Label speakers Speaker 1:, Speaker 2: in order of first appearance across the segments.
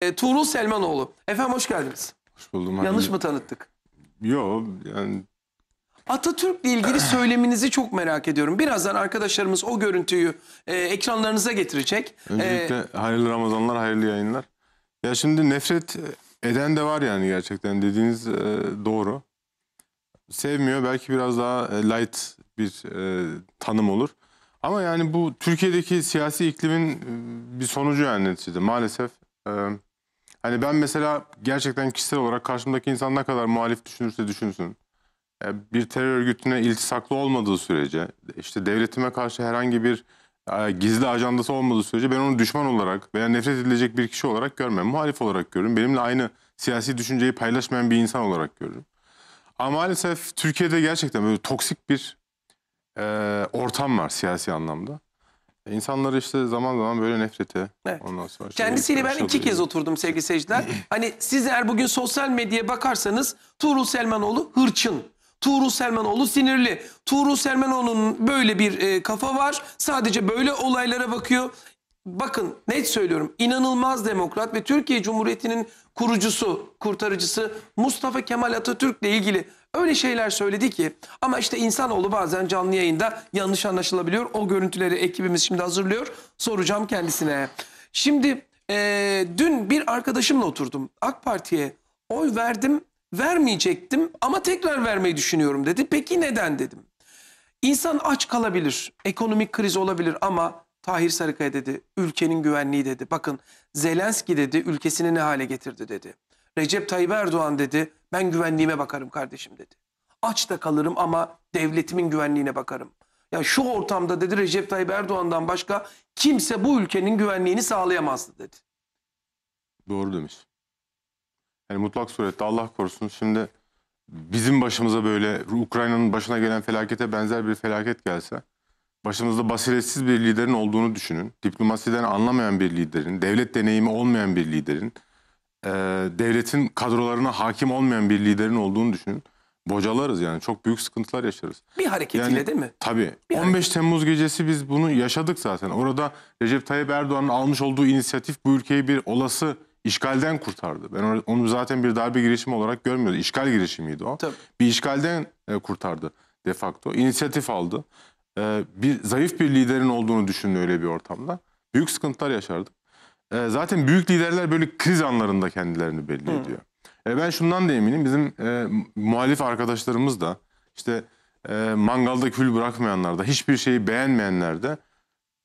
Speaker 1: e, Tuğrul Selmanoğlu. Efendim hoş geldiniz.
Speaker 2: Hoş buldum.
Speaker 1: Yanlış mı tanıttık?
Speaker 2: Yo yani
Speaker 1: Atatürk'le ilgili söyleminizi çok merak ediyorum. Birazdan arkadaşlarımız o görüntüyü e, ekranlarınıza getirecek.
Speaker 2: Öncelikle hayırlı Ramazanlar, hayırlı yayınlar. Ya şimdi nefret eden de var yani gerçekten dediğiniz e, doğru. Sevmiyor belki biraz daha e, light bir e, tanım olur. Ama yani bu Türkiye'deki siyasi iklimin e, bir sonucu yani neticede maalesef. E, hani ben mesela gerçekten kişisel olarak karşımdaki insan ne kadar muhalif düşünürse düşünsün. e, bir terör örgütüne iltisaklı olmadığı sürece, işte devletime karşı herhangi bir e, gizli ajandası olmadığı sürece ben onu düşman olarak veya nefret edilecek bir kişi olarak görmem. Muhalif olarak görürüm. Benimle aynı siyasi düşünceyi paylaşmayan bir insan olarak görürüm. Ama maalesef Türkiye'de gerçekten böyle toksik bir e, ortam var siyasi anlamda. E, İnsanları işte zaman zaman böyle nefrete
Speaker 1: Evet.
Speaker 2: ondan sonra...
Speaker 1: Kendisiyle ben iki kez oturdum sevgili seyirciler. Hani siz eğer bugün sosyal medyaya bakarsanız Tuğrul Selmanoğlu hırçın. Tuğrul Selmanoğlu sinirli. Tuğrul Selmanoğlu'nun böyle bir e, kafa var. Sadece böyle olaylara bakıyor. Bakın net söylüyorum inanılmaz demokrat ve Türkiye Cumhuriyeti'nin kurucusu, kurtarıcısı Mustafa Kemal Atatürk'le ilgili öyle şeyler söyledi ki ama işte insanoğlu bazen canlı yayında yanlış anlaşılabiliyor. O görüntüleri ekibimiz şimdi hazırlıyor. Soracağım kendisine. Şimdi eee, dün bir arkadaşımla oturdum. AK Parti'ye oy verdim, vermeyecektim ama tekrar vermeyi düşünüyorum dedi. Peki neden dedim. İnsan aç kalabilir, ekonomik kriz olabilir ama Tahir Sarıkaya dedi, ülkenin güvenliği dedi. Bakın Zelenski dedi, ülkesini ne hale getirdi dedi. Recep Tayyip Erdoğan dedi, ben güvenliğime bakarım kardeşim dedi. Aç da kalırım ama devletimin güvenliğine bakarım. Ya şu ortamda dedi Recep Tayyip Erdoğan'dan başka kimse bu ülkenin güvenliğini sağlayamazdı dedi.
Speaker 2: Doğru demiş. Yani mutlak surette Allah korusun şimdi bizim başımıza böyle Ukrayna'nın başına gelen felakete benzer bir felaket gelse başımızda basiretsiz bir liderin olduğunu düşünün. Diplomasiden anlamayan bir liderin, devlet deneyimi olmayan bir liderin, e, devletin kadrolarına hakim olmayan bir liderin olduğunu düşünün. Bocalarız yani çok büyük sıkıntılar yaşarız.
Speaker 1: Bir hareketiyle
Speaker 2: Yani-
Speaker 1: değil mi?
Speaker 2: Tabii.
Speaker 1: Bir
Speaker 2: 15 Temmuz gecesi biz bunu yaşadık zaten. Orada Recep Tayyip Erdoğan'ın almış olduğu inisiyatif bu ülkeyi bir olası işgalden kurtardı. Ben onu zaten bir darbe girişimi olarak görmüyordum. İşgal girişimiydi o.
Speaker 1: Tabii.
Speaker 2: Bir işgalden e, kurtardı de facto. İnisiyatif aldı. E, bir zayıf bir liderin olduğunu düşündü öyle bir ortamda. Büyük sıkıntılar yaşardık. E, zaten büyük liderler böyle kriz anlarında kendilerini belli ediyor. E, ben şundan da eminim. Bizim e, muhalif arkadaşlarımız da işte e, mangalda kül bırakmayanlar da hiçbir şeyi beğenmeyenler de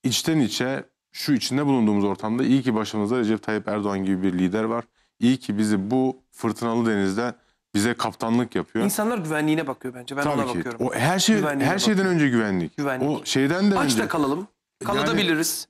Speaker 2: içten içe şu içinde bulunduğumuz ortamda iyi ki başımızda Recep Tayyip Erdoğan gibi bir lider var. İyi ki bizi bu fırtınalı denizde bize kaptanlık yapıyor.
Speaker 1: İnsanlar güvenliğine bakıyor bence. Ben ona
Speaker 2: Tabii ki.
Speaker 1: bakıyorum.
Speaker 2: O her şey her şeyden önce güvenlik.
Speaker 1: Güvenlik.
Speaker 2: O şeyden de
Speaker 1: Aç
Speaker 2: önce
Speaker 1: da kalalım. Kalabiliriz.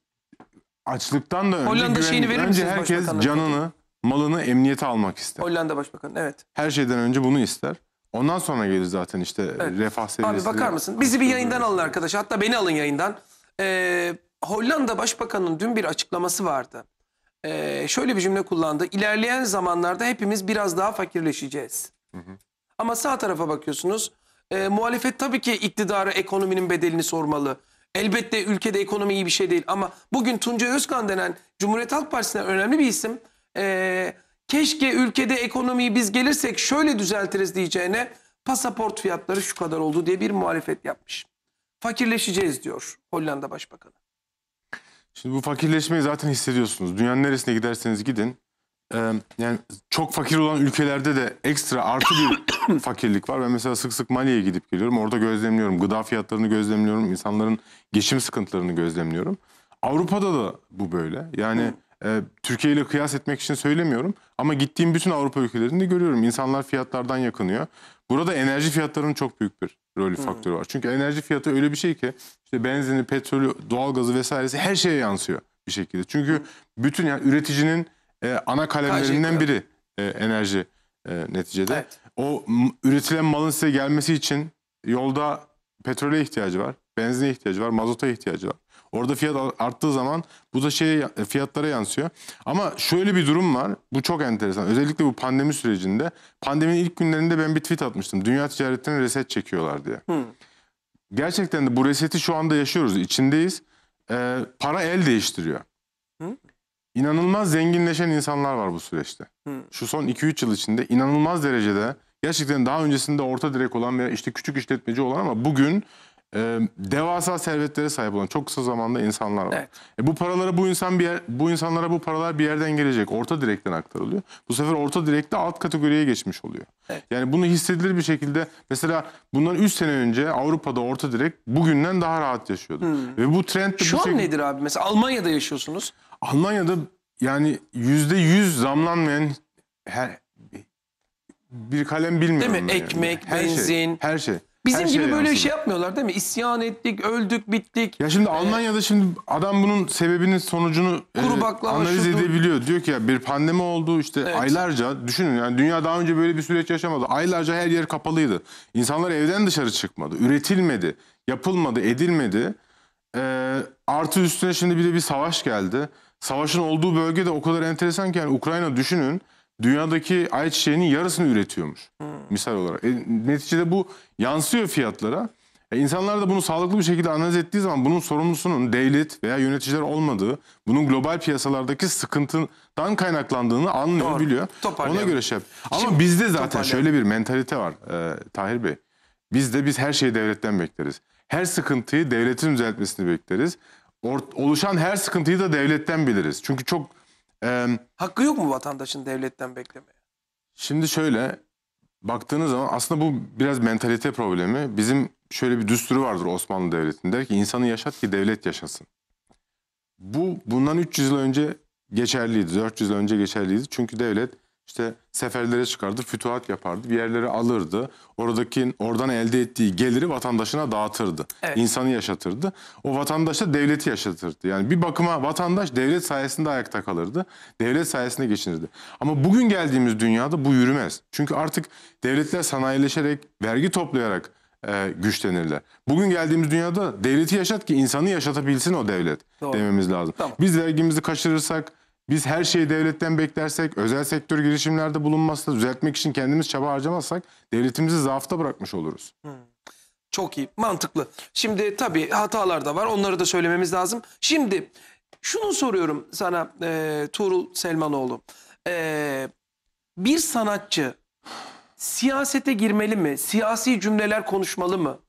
Speaker 2: Açlıktan da önce
Speaker 1: Hollanda şeyini verir
Speaker 2: önce
Speaker 1: misiniz
Speaker 2: herkes
Speaker 1: başbakanın?
Speaker 2: canını, malını emniyete almak ister.
Speaker 1: Hollanda Başbakanı evet.
Speaker 2: Her şeyden önce bunu ister. Ondan sonra gelir zaten işte
Speaker 1: Evet.
Speaker 2: refah seviyesi.
Speaker 1: Abi bakar mısın? Bizi bir yayından alın arkadaş. Hatta beni alın yayından. Ee, Hollanda Başbakanı'nın dün bir açıklaması vardı. Ee, şöyle bir cümle kullandı. İlerleyen zamanlarda hepimiz biraz daha fakirleşeceğiz. Ama sağ tarafa bakıyorsunuz. Ee, muhalefet tabii ki iktidara ekonominin bedelini sormalı. Elbette ülkede ekonomi iyi bir şey değil. Ama bugün Tuncay Özkan denen Cumhuriyet Halk Partisi'nden önemli bir isim. ee, keşke ülkede ekonomiyi biz gelirsek şöyle düzeltiriz diyeceğine pasaport fiyatları şu kadar oldu diye bir muhalefet yapmış. Fakirleşeceğiz diyor Hollanda Başbakanı.
Speaker 2: Şimdi bu fakirleşmeyi zaten hissediyorsunuz. Dünyanın neresine giderseniz gidin. E, yani çok fakir olan ülkelerde de ekstra artı bir fakirlik var. Ben mesela sık sık Mali'ye gidip geliyorum. Orada gözlemliyorum. Gıda fiyatlarını gözlemliyorum. insanların geçim sıkıntılarını gözlemliyorum. Avrupa'da da bu böyle. Yani e, Türkiye ile kıyas etmek için söylemiyorum. Ama gittiğim bütün Avrupa ülkelerinde görüyorum. İnsanlar fiyatlardan yakınıyor. Burada enerji fiyatlarının çok büyük bir rolü faktörü var. Çünkü enerji fiyatı öyle bir şey ki işte benzini, petrolü, doğalgazı vesairesi her şeye yansıyor bir şekilde. Çünkü bütün yani üreticinin e, ana kalemlerinden biri e, enerji e, neticede.
Speaker 1: Evet.
Speaker 2: O üretilen malın size gelmesi için yolda petrole ihtiyacı var, benzine ihtiyacı var, mazota ihtiyacı var. Orada fiyat arttığı zaman bu da şeye e, fiyatlara yansıyor. Ama şöyle bir durum var. Bu çok enteresan. Özellikle bu pandemi sürecinde pandeminin ilk günlerinde ben bir tweet atmıştım. Dünya ticaretine reset çekiyorlar diye.
Speaker 1: Hı.
Speaker 2: Gerçekten de bu reseti şu anda yaşıyoruz. içindeyiz. Ee, para el değiştiriyor.
Speaker 1: Hı?
Speaker 2: İnanılmaz zenginleşen insanlar var bu süreçte. Şu son 2-3 yıl içinde inanılmaz derecede gerçekten daha öncesinde orta direk olan veya işte küçük işletmeci olan ama bugün e, devasa servetlere sahip olan çok kısa zamanda insanlar var.
Speaker 1: Evet.
Speaker 2: E, bu paralara bu insan bir yer, bu insanlara bu paralar bir yerden gelecek. Orta direkten aktarılıyor. Bu sefer orta direkte alt kategoriye geçmiş oluyor.
Speaker 1: Evet.
Speaker 2: Yani bunu hissedilir bir şekilde mesela bundan 3 sene önce Avrupa'da orta direk bugünden daha rahat yaşıyordu. Ve bu trend de
Speaker 1: Şu
Speaker 2: bu
Speaker 1: an
Speaker 2: şekilde-
Speaker 1: nedir abi? Mesela Almanya'da yaşıyorsunuz.
Speaker 2: Almanya'da yani yüzde yüz zamlanmayan her bir kalem bilmiyorum.
Speaker 1: Değil mi?
Speaker 2: yani.
Speaker 1: Ekmek,
Speaker 2: Her şey,
Speaker 1: benzin.
Speaker 2: her şey.
Speaker 1: Bizim
Speaker 2: Her
Speaker 1: gibi
Speaker 2: şeye
Speaker 1: böyle
Speaker 2: yansıdı.
Speaker 1: şey yapmıyorlar değil mi? İsyan ettik, öldük, bittik.
Speaker 2: Ya şimdi Almanya'da şimdi adam bunun sebebinin sonucunu
Speaker 1: Kuru
Speaker 2: e,
Speaker 1: baklava,
Speaker 2: analiz
Speaker 1: şudur.
Speaker 2: edebiliyor. Diyor ki ya bir pandemi oldu işte
Speaker 1: Evet.
Speaker 2: aylarca düşünün yani dünya daha önce böyle bir süreç yaşamadı. Aylarca her yer kapalıydı. İnsanlar evden dışarı çıkmadı. Üretilmedi, yapılmadı, edilmedi. Ee, artı üstüne şimdi bir de bir savaş geldi. Savaşın olduğu bölge de o kadar enteresan ki yani Ukrayna düşünün dünyadaki ayçiçeğinin yarısını üretiyormuş. Misal olarak. E, neticede bu yansıyor fiyatlara. E, insanlar da bunu sağlıklı bir şekilde analiz ettiği zaman bunun sorumlusunun devlet veya yöneticiler olmadığı, bunun global piyasalardaki sıkıntıdan kaynaklandığını anlıyor,
Speaker 1: Doğru.
Speaker 2: biliyor. Ona göre şey yap- Ama
Speaker 1: Şimdi
Speaker 2: bizde zaten şöyle bir mentalite var e, Tahir Bey. Bizde biz her şeyi devletten bekleriz. Her sıkıntıyı devletin düzeltmesini bekleriz. Oluşan her sıkıntıyı da devletten biliriz. Çünkü çok e,
Speaker 1: Hakkı yok mu vatandaşın devletten beklemeye?
Speaker 2: Şimdi şöyle baktığınız zaman aslında bu biraz mentalite problemi. Bizim şöyle bir düsturu vardır Osmanlı Devleti'nde. Der ki insanı yaşat ki devlet yaşasın. Bu bundan 300 yıl önce geçerliydi. 400 yıl önce geçerliydi. Çünkü devlet işte seferlere çıkardı, fütuhat yapardı, bir yerleri alırdı. Oradaki oradan elde ettiği geliri vatandaşına dağıtırdı.
Speaker 1: Evet.
Speaker 2: İnsanı yaşatırdı. O vatandaş da devleti yaşatırdı. Yani bir bakıma vatandaş devlet sayesinde ayakta kalırdı. Devlet sayesinde geçinirdi. Ama bugün geldiğimiz dünyada bu yürümez. Çünkü artık devletler sanayileşerek, vergi toplayarak e, güçlenirler. Bugün geldiğimiz dünyada devleti yaşat ki insanı yaşatabilsin o devlet
Speaker 1: Doğru.
Speaker 2: dememiz lazım.
Speaker 1: Tamam.
Speaker 2: Biz vergimizi kaçırırsak, biz her şeyi devletten beklersek, özel sektör girişimlerde bulunmazsa, düzeltmek için kendimiz çaba harcamazsak devletimizi zaafta bırakmış oluruz.
Speaker 1: Çok iyi, mantıklı. Şimdi tabii hatalar da var, onları da söylememiz lazım. Şimdi şunu soruyorum sana e, Tuğrul Selmanoğlu. E, bir sanatçı siyasete girmeli mi? Siyasi cümleler konuşmalı mı?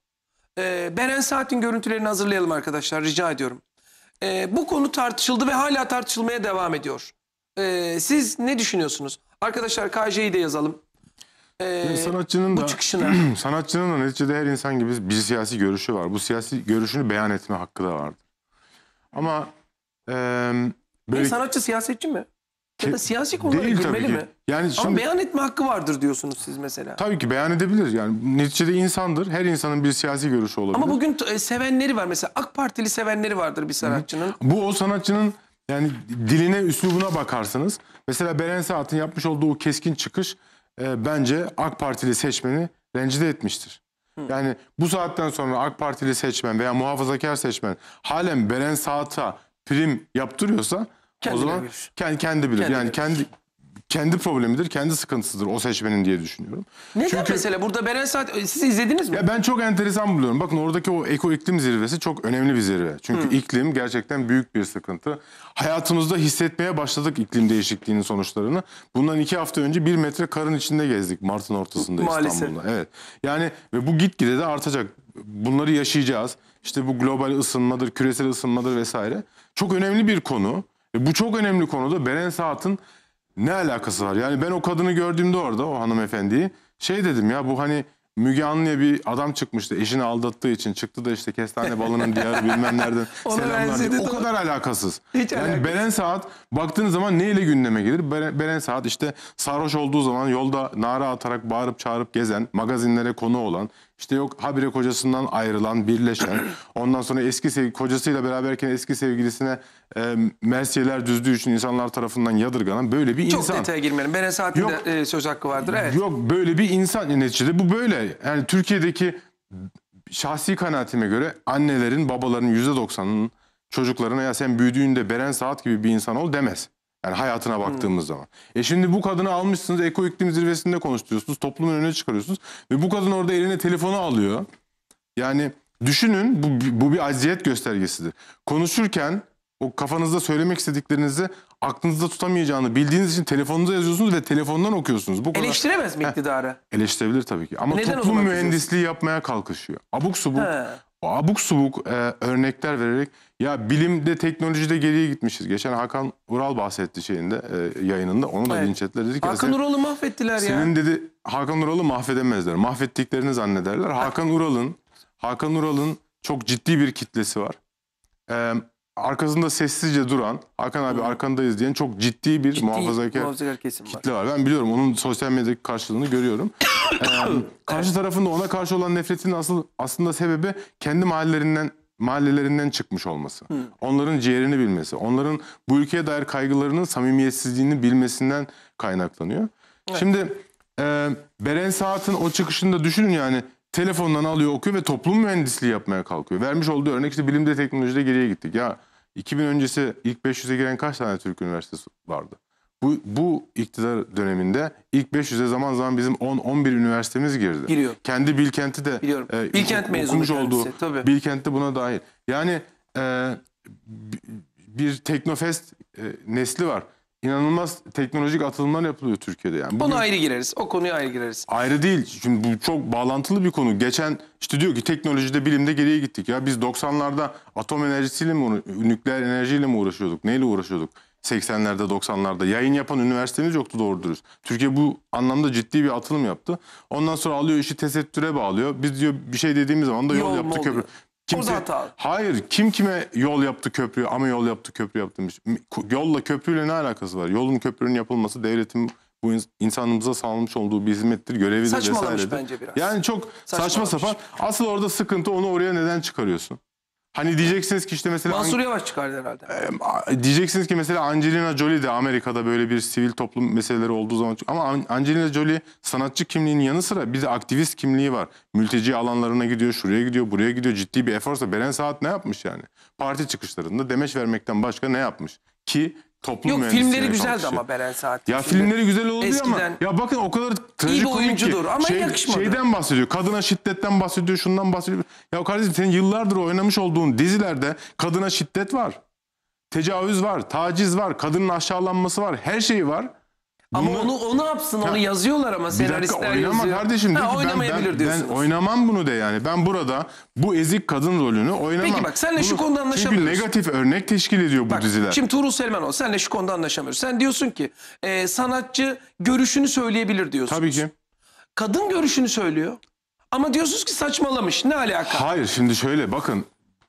Speaker 1: E, Beren Saat'in görüntülerini hazırlayalım arkadaşlar, rica ediyorum. E, bu konu tartışıldı ve hala tartışılmaya devam ediyor. E, siz ne düşünüyorsunuz? Arkadaşlar KJ'yi de yazalım. E,
Speaker 2: sanatçının
Speaker 1: bu
Speaker 2: da
Speaker 1: çıkışına.
Speaker 2: sanatçının da neticede her insan gibi bir siyasi görüşü var. Bu siyasi görüşünü beyan etme hakkı da vardır. Ama e, böyle
Speaker 1: sanatçı siyasetçi mi? Ya da siyasi konulara
Speaker 2: değil tabii
Speaker 1: girmeli
Speaker 2: ki.
Speaker 1: mi?
Speaker 2: Yani
Speaker 1: Ama
Speaker 2: şimdi
Speaker 1: beyan etme hakkı vardır diyorsunuz siz mesela.
Speaker 2: tabii ki beyan edebilir. Yani neticede insandır. Her insanın bir siyasi görüşü olabilir.
Speaker 1: Ama bugün t- e, sevenleri var mesela AK Partili sevenleri vardır bir sanatçının.
Speaker 2: Bu o sanatçının yani diline, üslubuna bakarsınız. Mesela Beren Saat'in yapmış olduğu o keskin çıkış e, bence AK Partili seçmeni rencide etmiştir. Yani bu saatten sonra AK Partili seçmen veya muhafazakar seçmen halen Beren Saat'a prim yaptırıyorsa
Speaker 1: Kendine
Speaker 2: o zaman
Speaker 1: bilir.
Speaker 2: kendi, kendi bilir.
Speaker 1: Kendi
Speaker 2: yani
Speaker 1: bilir.
Speaker 2: kendi kendi problemidir, kendi sıkıntısıdır o seçmenin diye düşünüyorum.
Speaker 1: Neden
Speaker 2: Çünkü-
Speaker 1: mesela burada Beren Saat siz izlediniz mi?
Speaker 2: ya ben çok enteresan buluyorum. Bakın oradaki o eko iklim zirvesi çok önemli bir zirve. Çünkü iklim gerçekten büyük bir sıkıntı. Hayatımızda hissetmeye başladık iklim değişikliğinin sonuçlarını. Bundan iki hafta önce bir metre karın içinde gezdik Mart'ın ortasında
Speaker 1: Maalesef.
Speaker 2: İstanbul'da. Evet. Yani ve bu gitgide de artacak. Bunları yaşayacağız. İşte bu global ısınmadır, küresel ısınmadır vesaire. Çok önemli bir konu. Ve bu çok önemli konuda Beren Saat'ın ne alakası var? Yani ben o kadını gördüğümde orada o hanımefendiyi şey dedim ya bu hani Müge Anlı'ya bir adam çıkmıştı eşini aldattığı için çıktı da işte kestane balının diyarı bilmem nereden selamlar diye. O kadar alakasız.
Speaker 1: Hiç
Speaker 2: yani
Speaker 1: alakası.
Speaker 2: Beren Saat baktığınız zaman neyle gündeme gelir? Beren, Beren Saat işte sarhoş olduğu zaman yolda nara atarak bağırıp çağırıp gezen, magazinlere konu olan, işte yok habire kocasından ayrılan, birleşen, ondan sonra eski sev kocasıyla beraberken eski sevgilisine e, mersiyeler düzdüğü için insanlar tarafından yadırganan böyle bir
Speaker 1: Çok
Speaker 2: insan.
Speaker 1: detaya girmeyelim. Beren Saat'in
Speaker 2: Yok.
Speaker 1: de e, söz hakkı vardır. Evet.
Speaker 2: Yok böyle bir insan neticede bu böyle. Yani Türkiye'deki şahsi kanaatime göre annelerin babaların yüzde doksanının çocuklarına ya sen büyüdüğünde Beren Saat gibi bir insan ol demez. Yani hayatına baktığımız zaman. E şimdi bu kadını almışsınız Eko İklim Zirvesi'nde konuşturuyorsunuz. Toplumun önüne çıkarıyorsunuz. Ve bu kadın orada eline telefonu alıyor. Yani düşünün bu, bu bir aziyet göstergesidir. Konuşurken o kafanızda söylemek istediklerinizi aklınızda tutamayacağını bildiğiniz için telefonunuza yazıyorsunuz ve telefondan okuyorsunuz. Bu kadar.
Speaker 1: Eleştiremez mi iktidarı?
Speaker 2: Eleştirebilir tabii ki. Ama
Speaker 1: Neden
Speaker 2: toplum mühendisliği yapmaya kalkışıyor. Abuk subuk,
Speaker 1: He.
Speaker 2: Abuk subuk e, örnekler vererek ya bilimde teknolojide geriye gitmişiz. Geçen Hakan Ural bahsetti şeyinde e, yayınında. Onu da
Speaker 1: Evet.
Speaker 2: linç ettiler. Dedi ki
Speaker 1: Hakan
Speaker 2: "Sen-
Speaker 1: Ural'ı mahvettiler ya.
Speaker 2: senin dedi Hakan Ural'ı mahvedemezler. Mahvettiklerini zannederler. Hakan Ural'ın Hakan Ural'ın çok ciddi bir kitlesi var. Ee, arkasında sessizce duran, Hakan abi arkandayız diyen çok ciddi bir
Speaker 1: Ciddi
Speaker 2: muhafazakar
Speaker 1: muhafazakar kesim var.
Speaker 2: kitle var. Ben biliyorum onun sosyal medyadaki karşılığını görüyorum. Ee, karşı tarafında ona karşı olan nefretin asıl aslında sebebi kendi mahallelerinden mahallelerinden çıkmış olması. Onların ciğerini bilmesi, onların bu ülkeye dair kaygılarının samimiyetsizliğini bilmesinden kaynaklanıyor. Şimdi e, Beren Saat'ın o çıkışında düşünün yani telefondan alıyor okuyor ve toplum mühendisliği yapmaya kalkıyor. Vermiş olduğu örnek işte bilimde teknolojide geriye gittik. Ya 2000 öncesi ilk 500'e giren kaç tane Türk üniversitesi vardı? Bu, bu iktidar döneminde ilk 500'e zaman zaman bizim 10-11 üniversitemiz girdi.
Speaker 1: Giriyor.
Speaker 2: Kendi Bilkent'i de
Speaker 1: Biliyorum.
Speaker 2: e,
Speaker 1: Bilkent
Speaker 2: okumuş
Speaker 1: kendisi,
Speaker 2: olduğu
Speaker 1: tabii.
Speaker 2: Bilkent'te buna dahil. Yani e, bi- bir teknofest e, nesli var. İnanılmaz teknolojik atılımlar yapılıyor Türkiye'de yani. Bugün-
Speaker 1: Ona ayrı gireriz. O konuya ayrı gireriz.
Speaker 2: Ayrı değil. Şimdi bu çok bağlantılı bir konu. Geçen işte diyor ki teknolojide bilimde geriye gittik. Ya biz 90'larda atom enerjisiyle mi, nükleer enerjiyle mi uğraşıyorduk? Neyle uğraşıyorduk? 80'lerde 90'larda yayın yapan üniversitemiz yoktu doğru dürüst. Türkiye bu anlamda ciddi bir atılım yaptı. Ondan sonra alıyor işi tesettüre bağlıyor. Biz diyor bir şey dediğimiz zaman da yol,
Speaker 1: Yol
Speaker 2: yaptı köprü.
Speaker 1: Diyor. O da hata.
Speaker 2: Hayır kim kime yol yaptı köprü ama yol yaptı köprü yaptı demiş. Yolla köprüyle ne alakası var? Yolun köprünün yapılması devletin bu ins- insanımıza sağlamış olduğu bir hizmettir, görevidir
Speaker 1: Saçmalamış
Speaker 2: vesairedir.
Speaker 1: bence biraz.
Speaker 2: Yani çok saçma sapan. Asıl orada sıkıntı onu oraya neden çıkarıyorsun? Hani diyeceksiniz ki işte mesela
Speaker 1: Mansur Yavaş çıkardı herhalde.
Speaker 2: e, diyeceksiniz ki mesela Angelina Jolie de Amerika'da böyle bir sivil toplum meseleleri olduğu zaman ama An- Angelina Jolie sanatçı kimliğinin yanı sıra bir de aktivist kimliği var. Mülteci alanlarına gidiyor, şuraya gidiyor, buraya gidiyor. Ciddi bir eforsa Beren Saat ne yapmış yani? Parti çıkışlarında demeç vermekten başka ne yapmış? Ki toplum
Speaker 1: Yok
Speaker 2: mühendisliğine
Speaker 1: filmleri güzeldi ama Beren Saat.
Speaker 2: Ya filmleri güzel oldu ama
Speaker 1: Eskiden-
Speaker 2: ya bakın o kadar trajikomik
Speaker 1: oyuncudur
Speaker 2: ki
Speaker 1: ama yakışmadı.
Speaker 2: şeyden bahsediyor. Kadına şiddetten bahsediyor, şundan bahsediyor. Ya kardeşim senin yıllardır oynamış olduğun dizilerde kadına şiddet var. Tecavüz var, taciz var, kadının aşağılanması var, her şey var.
Speaker 1: Ama
Speaker 2: Bunlar-
Speaker 1: onu onu yapsın onu
Speaker 2: Ha,
Speaker 1: yazıyorlar ama
Speaker 2: bir dakika
Speaker 1: senaristler
Speaker 2: oynama
Speaker 1: yazıyor.
Speaker 2: kardeşim. de
Speaker 1: Ha,
Speaker 2: ki ben,
Speaker 1: oynamayabilir
Speaker 2: ben,
Speaker 1: diyorsunuz.
Speaker 2: ben oynamam bunu de yani. Ben burada bu ezik kadın rolünü oynamam.
Speaker 1: Peki bak, senle şu
Speaker 2: Bunu-
Speaker 1: konuda
Speaker 2: Çünkü
Speaker 1: anlaşamıyoruz.
Speaker 2: negatif örnek teşkil ediyor bu
Speaker 1: Bak,
Speaker 2: diziler.
Speaker 1: Şimdi Tuğrul Selmanoğlu senle şu konuda anlaşamıyoruz. Sen diyorsun ki e, sanatçı görüşünü söyleyebilir diyorsun.
Speaker 2: Tabii ki.
Speaker 1: Kadın görüşünü söylüyor. Ama diyorsunuz ki saçmalamış. Ne alaka?
Speaker 2: Hayır şimdi şöyle bakın.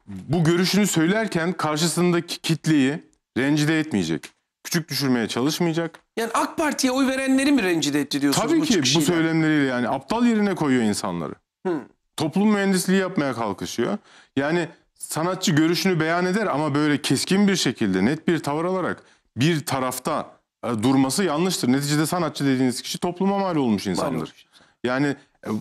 Speaker 2: Bu görüşünü söylerken karşısındaki kitleyi rencide etmeyecek. Küçük düşürmeye çalışmayacak.
Speaker 1: Yani AK Parti'ye oy verenleri mi rencide etti diyorsunuz
Speaker 2: Tabii
Speaker 1: bu
Speaker 2: ki bu
Speaker 1: çıkışıyla?
Speaker 2: söylemleriyle yani aptal yerine koyuyor insanları. Toplum mühendisliği yapmaya kalkışıyor. Yani sanatçı görüşünü beyan eder ama böyle keskin bir şekilde net bir tavır alarak bir tarafta e, durması yanlıştır. Neticede sanatçı dediğiniz kişi topluma mal olmuş insandır. Yani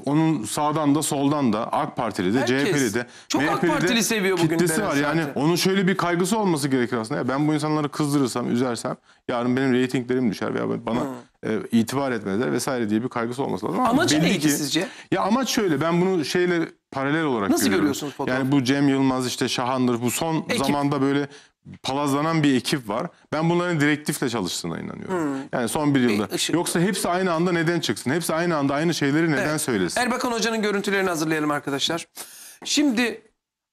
Speaker 2: onun sağdan da soldan da AK Partili de
Speaker 1: Herkes.
Speaker 2: CHP'li de
Speaker 1: Çok AK
Speaker 2: MHP'li de
Speaker 1: Partili seviyor bugün
Speaker 2: kitlesi
Speaker 1: Beren
Speaker 2: var. Yani
Speaker 1: zaten.
Speaker 2: onun şöyle bir kaygısı olması gerekir aslında. Ya ben bu insanları kızdırırsam, üzersem yarın benim reytinglerim düşer veya bana e, itibar etmezler vesaire diye bir kaygısı olması lazım. Ama
Speaker 1: Amacı
Speaker 2: belli
Speaker 1: neydi
Speaker 2: ki-
Speaker 1: sizce?
Speaker 2: Ya amaç şöyle ben bunu şeyle paralel olarak
Speaker 1: Nasıl
Speaker 2: görüyorum.
Speaker 1: görüyorsunuz fotoğrafı?
Speaker 2: Yani bu Cem Yılmaz işte Şahan'dır bu son
Speaker 1: Ekip.
Speaker 2: zamanda böyle palazlanan bir ekip var. Ben bunların direktifle çalıştığına inanıyorum. Yani son bir yılda.
Speaker 1: Bir ışık.
Speaker 2: Yoksa hepsi aynı anda neden çıksın? Hepsi aynı anda aynı şeyleri neden
Speaker 1: Evet.
Speaker 2: söylesin?
Speaker 1: Erbakan Hoca'nın görüntülerini hazırlayalım arkadaşlar. Şimdi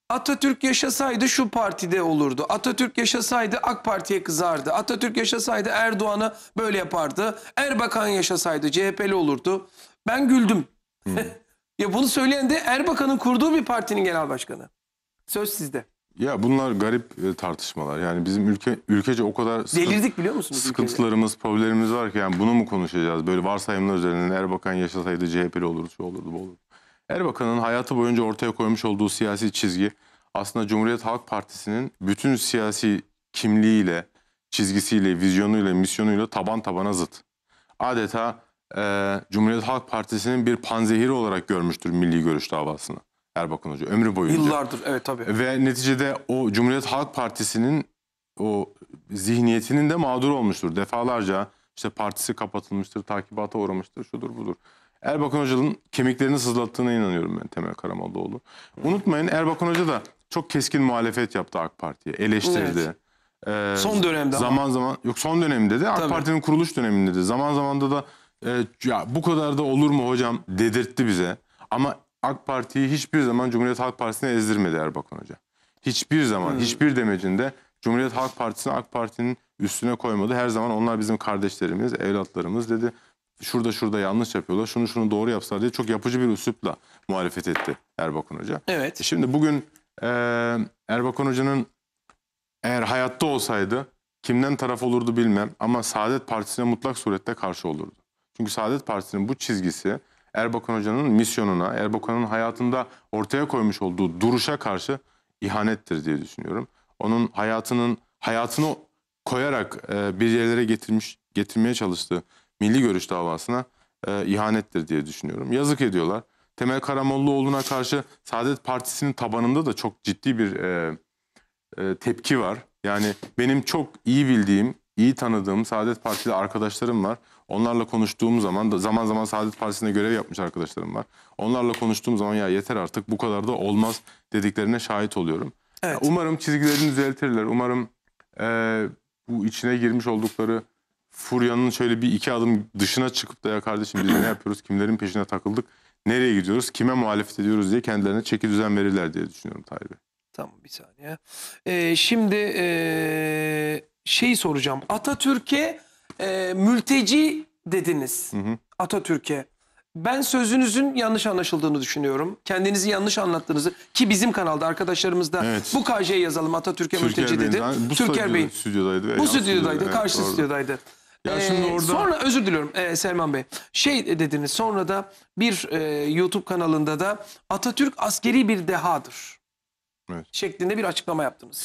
Speaker 1: Atatürk yaşasaydı şu partide olurdu. Atatürk yaşasaydı AK Parti'ye kızardı. Atatürk yaşasaydı Erdoğan'a böyle yapardı. Erbakan yaşasaydı CHP'li olurdu. Ben güldüm. ya bunu söyleyen de Erbakan'ın kurduğu bir partinin genel başkanı. Söz sizde.
Speaker 2: Ya bunlar garip e, tartışmalar. Yani bizim ülke ülkece o kadar sıkıntı-
Speaker 1: Delirdik biliyor musunuz?
Speaker 2: sıkıntılarımız, problemimiz var ki yani bunu mu konuşacağız? Böyle varsayımlar üzerinden Erbakan yaşasaydı CHP'li olurdu, şu olurdu, bu olurdu. Erbakan'ın hayatı boyunca ortaya koymuş olduğu siyasi çizgi aslında Cumhuriyet Halk Partisi'nin bütün siyasi kimliğiyle, çizgisiyle, vizyonuyla, misyonuyla taban tabana zıt. Adeta e, Cumhuriyet Halk Partisi'nin bir panzehiri olarak görmüştür milli görüş davasını Erbakan Hoca ömrü boyunca.
Speaker 1: Yıllardır evet tabii.
Speaker 2: Ve neticede o Cumhuriyet Halk Partisi'nin o zihniyetinin de mağdur olmuştur. Defalarca işte partisi kapatılmıştır, takibata uğramıştır, şudur budur. Erbakan Hoca'nın kemiklerini sızlattığına inanıyorum ben Temel Karamollaoğlu. Unutmayın Erbakan Hoca da çok keskin muhalefet yaptı AK Parti'ye. Eleştirdi.
Speaker 1: Evet.
Speaker 2: e,
Speaker 1: Son dönemde ama.
Speaker 2: zaman zaman yok son döneminde de AK
Speaker 1: Tabii.
Speaker 2: Parti'nin kuruluş döneminde de zaman zamanda da e, ya bu kadar da olur mu hocam dedirtti bize. Ama AK Parti'yi hiçbir zaman Cumhuriyet Halk Partisi'ne ezdirmedi Erbakan Hoca. Hiçbir zaman,
Speaker 1: Hmm.
Speaker 2: hiçbir demecinde Cumhuriyet Halk Partisi'ni AK Parti'nin üstüne koymadı. Her zaman onlar bizim kardeşlerimiz, evlatlarımız dedi. Şurada şurada yanlış yapıyorlar. Şunu şunu doğru yapsalar diye çok yapıcı bir üslupla muhalefet etti Erbakan Hoca.
Speaker 1: Evet.
Speaker 2: E Şimdi bugün e, Erbakan Hoca'nın eğer hayatta olsaydı kimden taraf olurdu bilmem ama Saadet Partisi'ne mutlak surette karşı olurdu. Çünkü Saadet Partisi'nin bu çizgisi Erbakan Hoca'nın misyonuna, Erbakan'ın hayatında ortaya koymuş olduğu duruşa karşı ihanettir diye düşünüyorum. Onun hayatının hayatını koyarak e, bir yerlere getirmiş getirmeye çalıştığı milli görüş davasına e, ihanettir diye düşünüyorum. Yazık ediyorlar. Temel Karamollaoğlu'na karşı Saadet Partisi'nin tabanında da çok ciddi bir e, e, tepki var. Yani benim çok iyi bildiğim, iyi tanıdığım Saadet Partili arkadaşlarım var. Onlarla konuştuğum zaman da zaman zaman Saadet Partisi'nde görev yapmış arkadaşlarım var. Onlarla konuştuğum zaman ya yeter artık bu kadar da olmaz dediklerine şahit oluyorum.
Speaker 1: Evet.
Speaker 2: Umarım çizgilerini düzeltirler. Umarım e, bu içine girmiş oldukları furyanın şöyle bir iki adım dışına çıkıp da ya kardeşim biz ne yapıyoruz, kimlerin peşine takıldık, nereye gidiyoruz, kime muhalefet ediyoruz diye kendilerine çeki düzen verirler diye düşünüyorum Tahir Bey.
Speaker 1: Tamam bir saniye. Ee, şimdi ee, şey soracağım. Atatürk'e ee, mülteci dediniz.
Speaker 2: hı.
Speaker 1: Atatürk'e. Ben sözünüzün yanlış anlaşıldığını düşünüyorum. Kendinizi yanlış anlattığınızı ki bizim kanalda arkadaşlarımız da
Speaker 2: Evet.
Speaker 1: bu KJ'yi yazalım Atatürk'e mülteci dedi.
Speaker 2: Bey'in- bu
Speaker 1: Türker
Speaker 2: stüdyoda-
Speaker 1: Bey'in
Speaker 2: stüdyodaydı. ve
Speaker 1: bu
Speaker 2: yan
Speaker 1: stüdyodaydı,
Speaker 2: evet,
Speaker 1: karşı
Speaker 2: doğru.
Speaker 1: stüdyodaydı.
Speaker 2: Ya
Speaker 1: Ee,
Speaker 2: şimdi orada-
Speaker 1: Sonra özür diliyorum ee, Selman Bey. Şey dediniz sonra da bir ee, YouTube kanalında da Atatürk askeri bir dehadır
Speaker 2: Evet.
Speaker 1: şeklinde bir açıklama yaptınız.